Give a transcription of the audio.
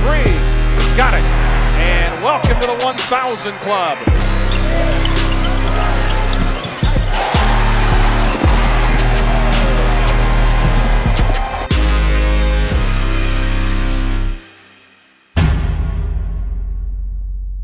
three. Got it. And welcome to the 1,000 Club.